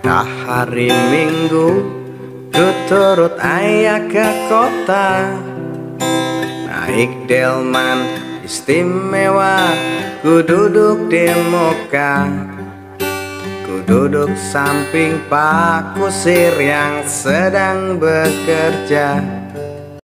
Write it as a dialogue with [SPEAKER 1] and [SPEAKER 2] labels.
[SPEAKER 1] Pada hari minggu Ku turut ayah ke kota. Naik delman istimewa Ku duduk di muka. Ku duduk samping Pak Kusir yang sedang bekerja.